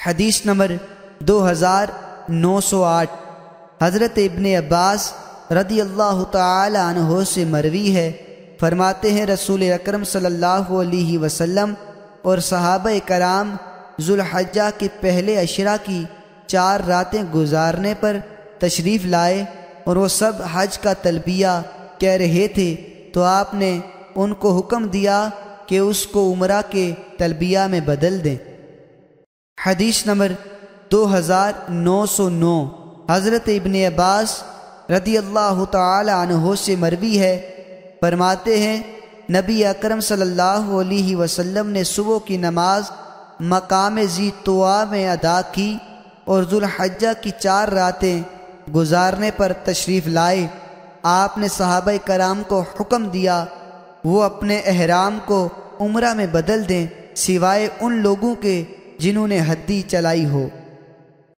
हदीस नंबर दो हज़ार नौ सौ आठ। हज़रत इब्न अब्बास रदी अल्लाह तहो से मरवी है। फरमाते हैं, रसूल अकरम सल्लल्लाहु अलैहि वसल्लम और सहाब कराम जुल्हज्जा के पहले अशरा की चार रातें गुजारने पर तशरीफ़ लाए और वो सब हज का तलबिया कह रहे थे तो आपने उनको हुक्म दिया कि उसको उम्र के तलबिया में बदल दें। हदीस नंबर दो हज़ार नौ सौ नौ। हज़रत इबन अब्बास रदी अल्लाह तहों से मरवी है। फरमाते हैं, नबी अकरम सल्लल्लाहु अलैहि वसल्लम ने सुबह की नमाज़ मकाम जी तोआ में अदा की और जुल्हज्जा की चार रातें गुजारने पर तशरीफ़ लाए। आपने सहाब कराम को हुक्म दिया, वो अपने अहराम को उम्र में बदल दें, सिवाय उन लोगों के जिन्होंने हद्दी चलाई हो।